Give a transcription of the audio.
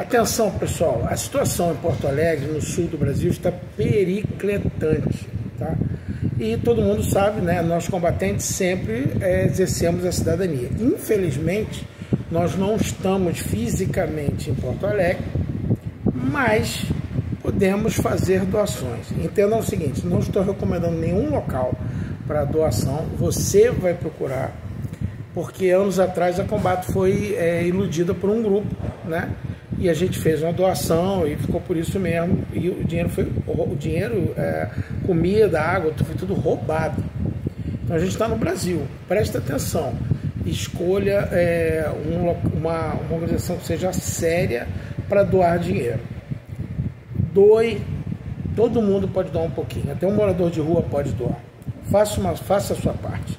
Atenção, pessoal, a situação em Porto Alegre, no sul do Brasil, está pericletante, tá? E todo mundo sabe, né? Nós combatentes sempre é, exercemos a cidadania. Infelizmente, nós não estamos fisicamente em Porto Alegre, mas podemos fazer doações. Entendam o seguinte: não estou recomendando nenhum local para doação, você vai procurar, porque anos atrás a Combate foi é, iludida por um grupo, né? e a gente fez uma doação e ficou por isso mesmo. E o dinheiro foi o dinheiro, é, comida, água, foi tudo roubado. Então a gente está no Brasil. Presta atenção. Escolha é, um, uma, uma organização que seja séria para doar dinheiro. Doe. Todo mundo pode doar um pouquinho. Até um morador de rua pode doar. Faça, uma, faça a sua parte.